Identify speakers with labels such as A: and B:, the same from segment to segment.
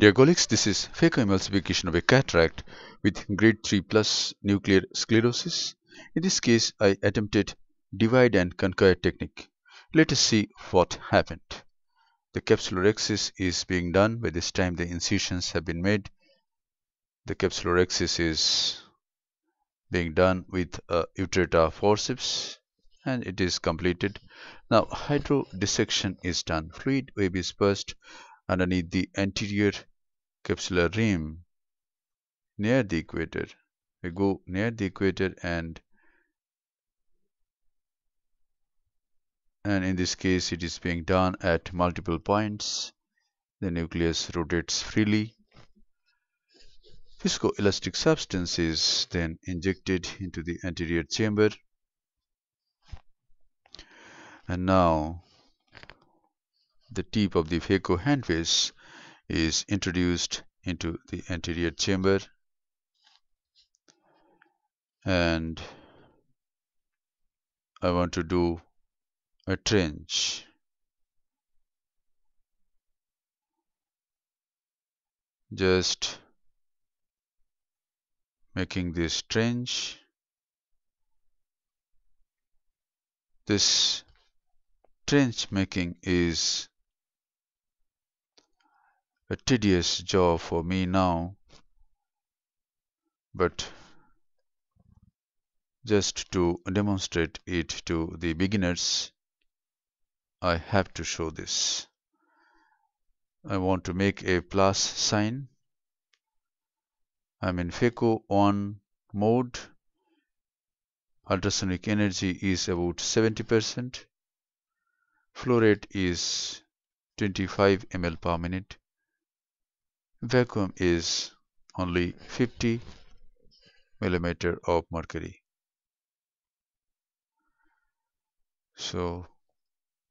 A: Dear colleagues, this is phacoemulsification of a cataract with grade 3 plus nuclear sclerosis. In this case, I attempted divide and conquer technique. Let us see what happened. The capsulorhexis is being done. By this time, the incisions have been made. The capsulorhexis is being done with a Utrata forceps and it is completed. Now, hydrodissection is done. Fluid wave is burst underneath the anterior capsular rim near the equator. We go near the equator and and in this case it is being done at multiple points. The nucleus rotates freely. Viscoelastic substance is then injected into the anterior chamber and now the tip of the phaco handpiece is introduced into the anterior chamber. And I want to do a trench. Just making this trench. This trench making is a tedious job for me now but just to demonstrate it to the beginners I have to show this. I want to make a plus sign. I'm in phaco on mode. Ultrasonic energy is about 70% flow rate is 25 ml per minute vacuum is only 50 millimeter of mercury. So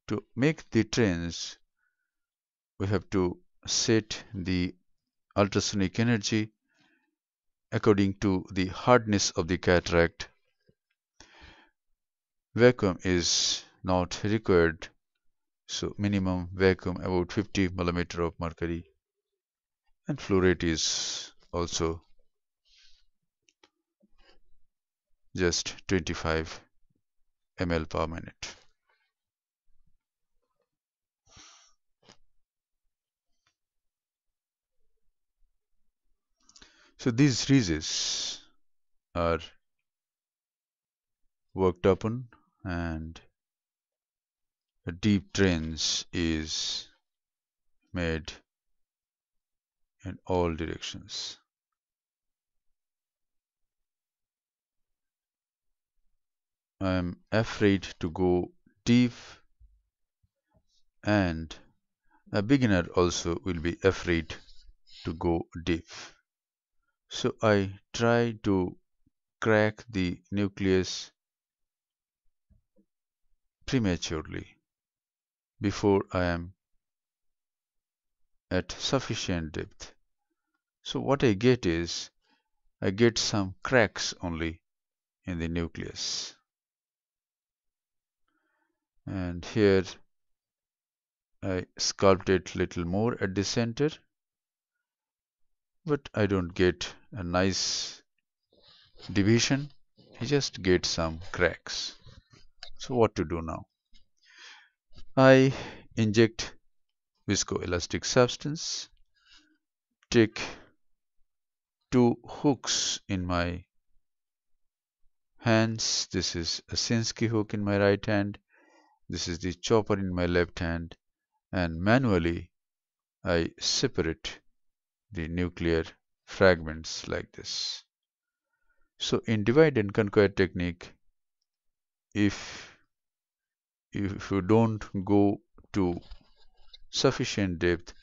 A: to make the trench we have to set the ultrasonic energy according to the hardness of the cataract. Vacuum is not required so minimum vacuum about 50 millimeter of mercury and flow rate is also just 25 ml per minute. So these ridges are worked upon and a deep trench is made in all directions. I am afraid to go deep and a beginner also will be afraid to go deep. So I try to crack the nucleus prematurely before I am at sufficient depth. So what I get is I get some cracks only in the nucleus. And here I sculpted little more at the center but I don't get a nice division I just get some cracks so what to do now I inject viscoelastic substance. Take two hooks in my hands. This is a Sinskey hook in my right hand. This is the chopper in my left hand. And manually I separate the nuclear fragments like this. So in divide and conquer technique if if you don't go to sufficient depth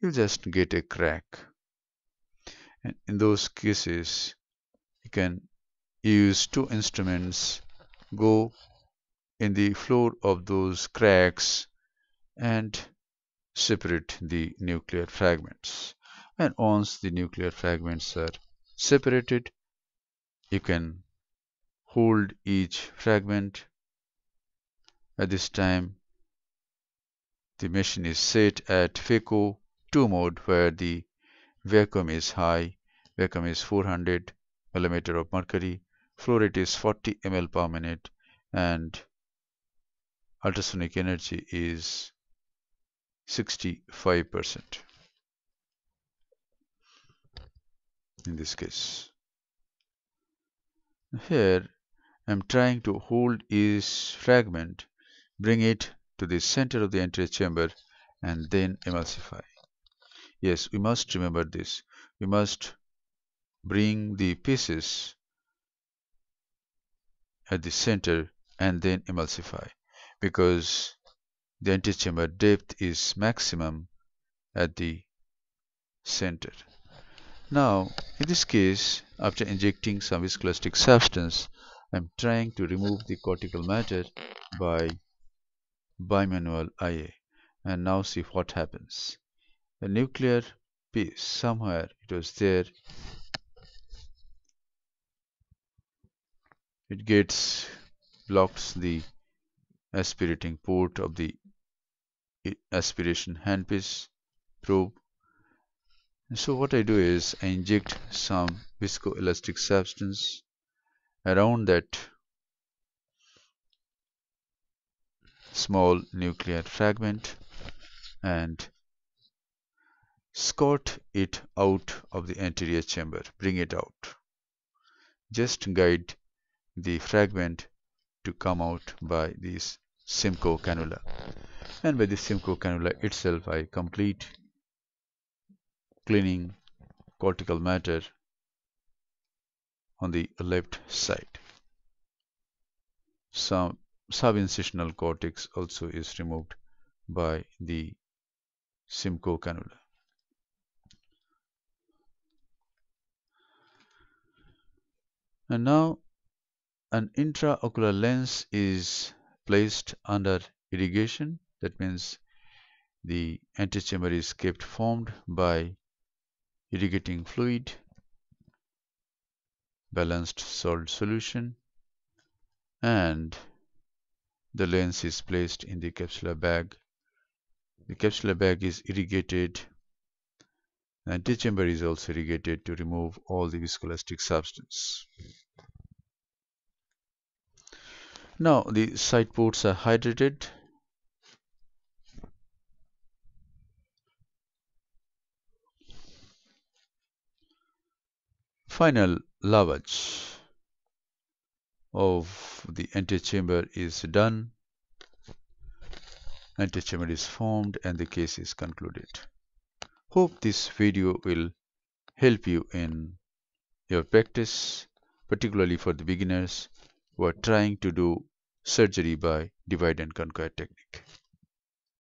A: you'll just get a crack. And in those cases you can use two instruments go in the floor of those cracks and separate the nuclear fragments. And once the nuclear fragments are separated you can hold each fragment. At this time the machine is set at phaco 2 mode where the vacuum is high vacuum is 400 millimeter of mercury flow rate is 40 ml per minute and ultrasonic energy is 65% in this case. Here I'm trying to hold each fragment, bring it to the center of the antechamber and then emulsify. Yes, we must remember this. We must bring the pieces at the center and then emulsify because the antechamber depth is maximum at the center. Now, in this case, after injecting some viscoelastic substance, I'm trying to remove the cortical matter by bimanual IA and now see what happens. A nuclear piece, somewhere it was there, it gets blocks the aspirating port of the aspiration handpiece probe. So what I do is I inject some viscoelastic substance around that small nuclear fragment and squirt it out of the anterior chamber. Bring it out. Just guide the fragment to come out by this Simcoe cannula. And by the Simcoe cannula itself I complete cleaning cortical matter on the left side. Some subincisional cortex also is removed by the Simcoe cannula. And now an intraocular lens is placed under irrigation. That means the antechamber is kept formed by irrigating fluid, balanced salt solution and the lens is placed in the capsular bag. The capsular bag is irrigated and the chamber is also irrigated to remove all the viscoelastic substance. Now the side ports are hydrated Final lavage of the antechamber is done. Antechamber is formed and the case is concluded. Hope this video will help you in your practice, particularly for the beginners who are trying to do surgery by divide and conquer technique.